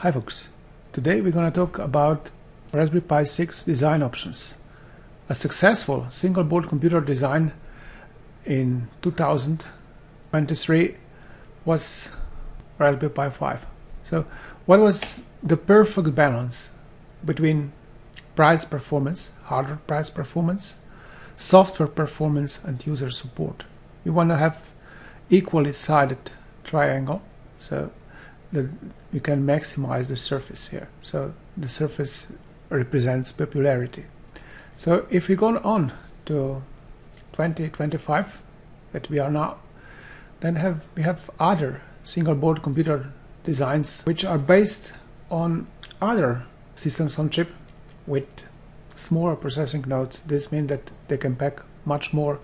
Hi folks, today we're going to talk about Raspberry Pi 6 design options. A successful single board computer design in 2023 was Raspberry Pi 5. So what was the perfect balance between price performance, hardware price performance, software performance and user support? We want to have equally sided triangle so that you can maximize the surface here. So the surface represents popularity. So if we go on to 2025 that we are now, then have we have other single board computer designs which are based on other systems on chip with smaller processing nodes. This means that they can pack much more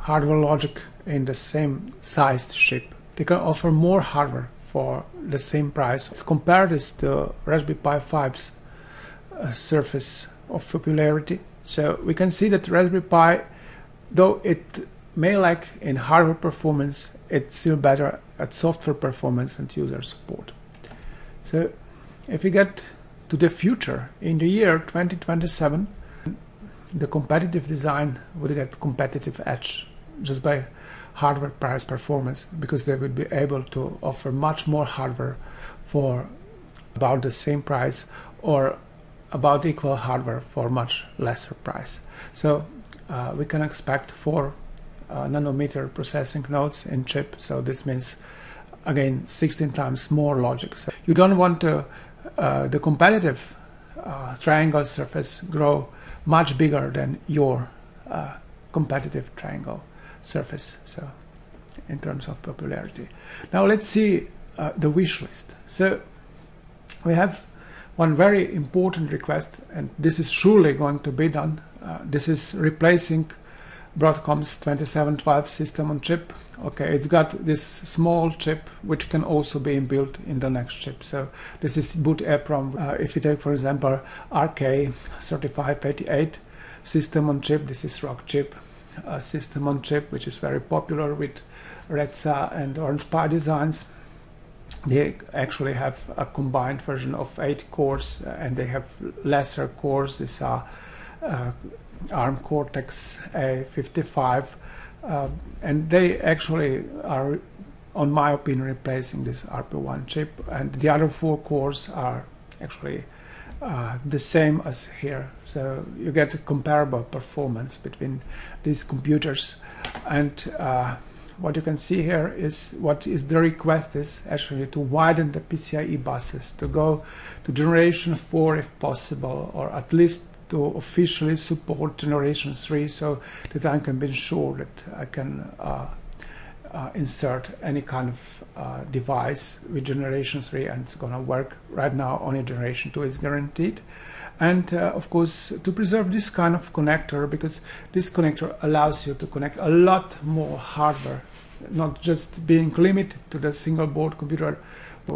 hardware logic in the same sized chip. They can offer more hardware for the same price. Let's compare this to Raspberry Pi 5's uh, surface of popularity. So we can see that Raspberry Pi, though it may lack in hardware performance, it's still better at software performance and user support. So if we get to the future, in the year 2027, the competitive design would get competitive edge just by hardware price performance because they would be able to offer much more hardware for about the same price or about equal hardware for much lesser price. So uh, we can expect four uh, nanometer processing nodes in chip. So this means again 16 times more logic. So you don't want to, uh, the competitive uh, triangle surface grow much bigger than your uh, competitive triangle surface so in terms of popularity. Now let's see uh, the wish list. So we have one very important request and this is surely going to be done. Uh, this is replacing Broadcom's 2712 system on chip. Okay it's got this small chip which can also be built in the next chip. So this is boot EEPROM uh, if you take for example RK3588 system on chip this is Rockchip uh, system on chip, which is very popular with Radxa and Orange Pi designs. They actually have a combined version of eight cores, uh, and they have lesser cores. These are uh, ARM Cortex A55, uh, and they actually are, on my opinion, replacing this RP1 chip. And the other four cores are actually uh, the same as here. So you get a comparable performance between these computers. And uh, what you can see here is what is the request is actually to widen the PCIe buses, to go to generation 4 if possible, or at least to officially support generation 3 so that I can be sure that I can uh, uh, insert any kind of uh, device with generation 3 and it's gonna work right now only generation 2 is guaranteed. And uh, of course to preserve this kind of connector because this connector allows you to connect a lot more hardware not just being limited to the single board computer. Uh,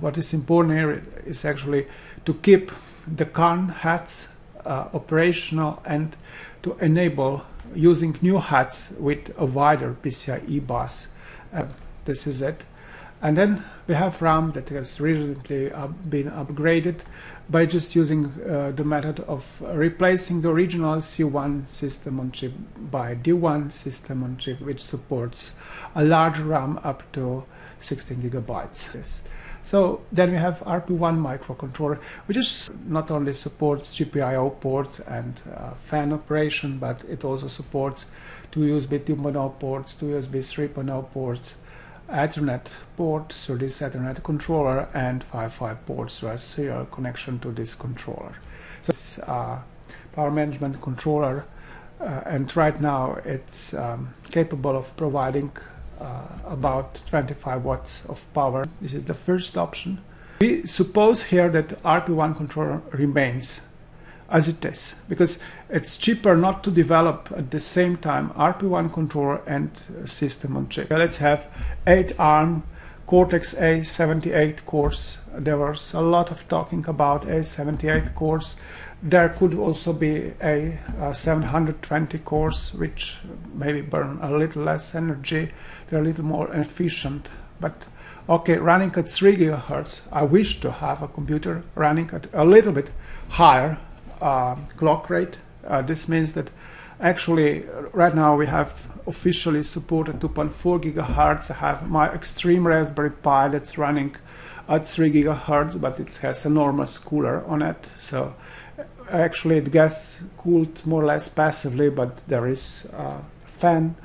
what is important here is actually to keep the CAN hats uh, operational and to enable using new hats with a wider PCIe bus. Uh, this is it. And then we have RAM that has recently uh, been upgraded by just using uh, the method of replacing the original C1 system on chip by D1 system on chip, which supports a large RAM up to 16 gigabytes. Yes. So then we have RP1 microcontroller, which is not only supports GPIO ports and uh, fan operation, but it also supports two USB 2.0 ports, two USB 3.0 ports, Ethernet port, so this Ethernet controller, and Wi-Fi ports, so serial connection to this controller. So it's a power management controller, uh, and right now it's um, capable of providing uh, Uh, about 25 watts of power. This is the first option. We suppose here that RP1 controller remains as it is because it's cheaper not to develop at the same time RP1 controller and system on chip. Let's have 8 ARM Cortex A78 cores. There was a lot of talking about A78 cores. There could also be a, A720 cores, which maybe burn a little less energy. They're a little more efficient, but okay, running at 3 gigahertz, I wish to have a computer running at a little bit higher uh, clock rate. Uh, this means that actually right now we have officially supported 2.4 gigahertz. I have my extreme Raspberry Pi that's running at 3 gigahertz, but it has enormous cooler on it. So actually it gets cooled more or less passively, but there is a fan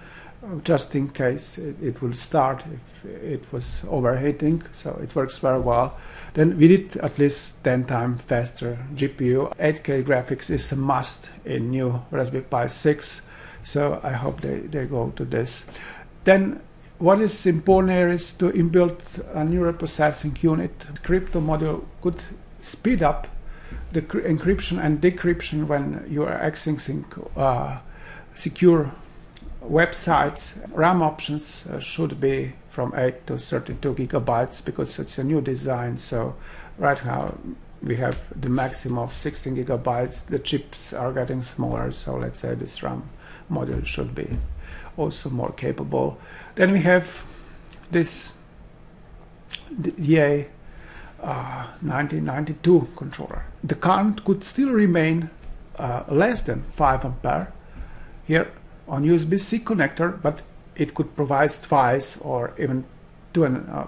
just in case it, it, will start if it was overheating. So it works very well. Then we did at least 10 times faster GPU 8k graphics is a must in new Raspberry Pi 6 so I hope they, they go to this. Then what is important here is to inbuild a neural processing unit crypto module could speed up the encryption and decryption when you are accessing uh, secure websites, RAM options uh, should be from 8 to 32 gigabytes because it's a new design. So right now we have the maximum of 16 gigabytes. The chips are getting smaller, so let's say this RAM module should be also more capable. Then we have this DA uh, 1992 controller. The current could still remain uh, less than 5 ampere. Here on USB-C connector, but it could provide twice or even two uh,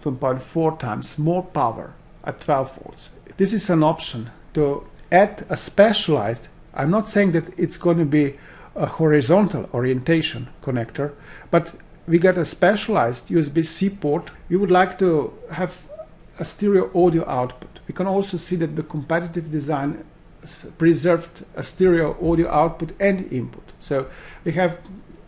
2.4 times more power at 12 volts. This is an option to add a specialized, I'm not saying that it's going to be a horizontal orientation connector, but we get a specialized USB-C port. We would like to have a stereo audio output. We can also see that the competitive design preserved a stereo audio output and input. So we have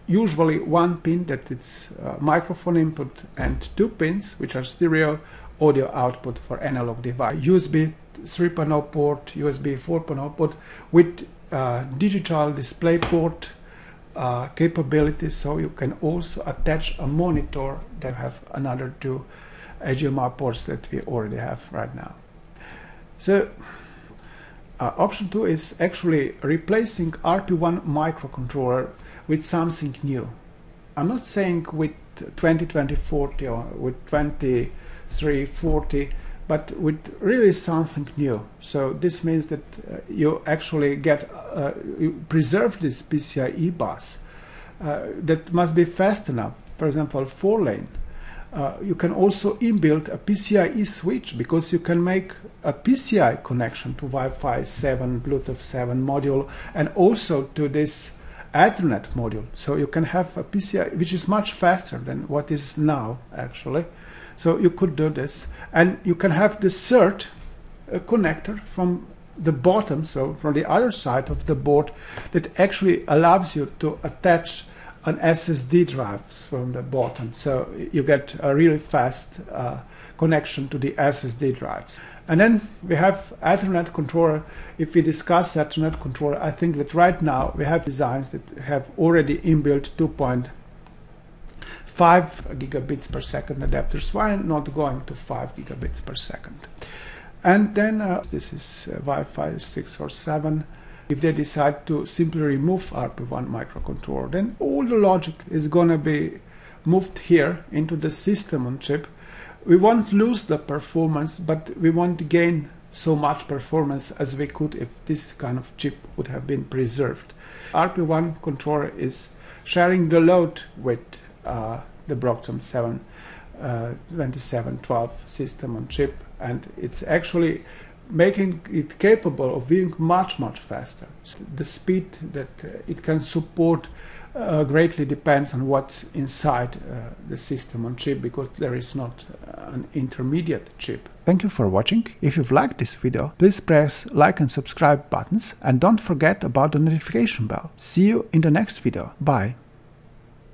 usually one pin that it's uh, microphone input and two pins which are stereo audio output for analog device. USB 3.0 port, USB 4.0 port with uh, digital display port uh, capabilities so you can also attach a monitor that have another two HDMI ports that we already have right now. So uh, option 2 is actually replacing RP1 microcontroller with something new. I'm not saying with 202040 or with 2340, but with really something new. So this means that uh, you actually get, uh, you preserve this PCIe bus uh, that must be fast enough, for example, four lane uh, you can also inbuild a PCIe switch because you can make a PCI connection to Wi-Fi 7, Bluetooth 7 module and also to this Ethernet module. So you can have a PCI which is much faster than what is now actually. So you could do this and you can have the CERT connector from the bottom, so from the other side of the board that actually allows you to attach an SSD drive from the bottom. So you get a really fast uh, connection to the SSD drives. And then we have Ethernet controller. If we discuss Ethernet controller, I think that right now we have designs that have already inbuilt 2.5 gigabits per second adapters. Why not going to 5 gigabits per second? And then uh, this is uh, Wi-Fi 6 or 7 if they decide to simply remove RP1 microcontroller, then all the logic is going to be moved here into the system on chip. We won't lose the performance, but we won't gain so much performance as we could if this kind of chip would have been preserved. RP1 controller is sharing the load with uh, the Broadcom 7 uh, 2712 system on chip and it's actually making it capable of being much much faster. The speed that it can support uh, greatly depends on what's inside uh, the system on chip because there is not uh, an intermediate chip. Thank you for watching. If you've liked this video, please press like and subscribe buttons and don't forget about the notification bell. See you in the next video. Bye.